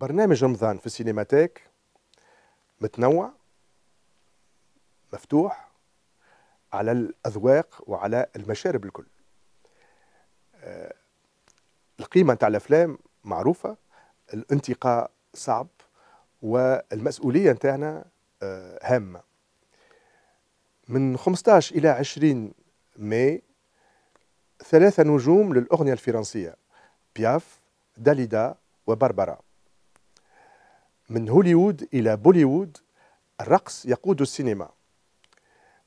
برنامج رمضان في السينماتيك متنوع مفتوح على الأذواق وعلى المشارب الكل. آه، القيمة نتاع الأفلام معروفة الانتقاء صعب والمسؤولية نتاعنا آه، هامة. من 15 إلى 20 ماي ثلاثة نجوم للأغنية الفرنسية بياف داليدا وبربرا من هوليوود إلى بوليوود الرقص يقود السينما.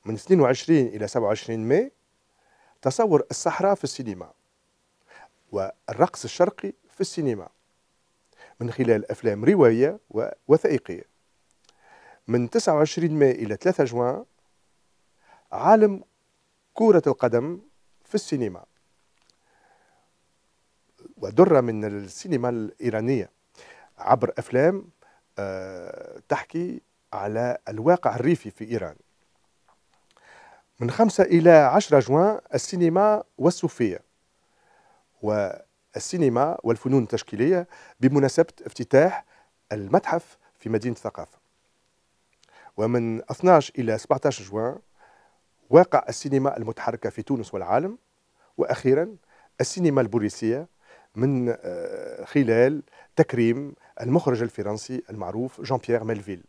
من 22 إلى 27 ماي تصور الصحراء في السينما والرقص الشرقي في السينما من خلال أفلام روائية ووثائقية. من 29 ماي إلى 3 جوان عالم كرة القدم في السينما. ودرة من السينما الإيرانية عبر أفلام تحكي على الواقع الريفي في إيران. من خمسة إلى عشرة جوان السينما والصوفية والسينما والفنون التشكيلية بمناسبة افتتاح المتحف في مدينة الثقافة ومن 12 إلى 17 جوان واقع السينما المتحركة في تونس والعالم وأخيرا السينما البوليسية من آه، خلال تكريم المخرج الفرنسي المعروف جان بيير ميلفيل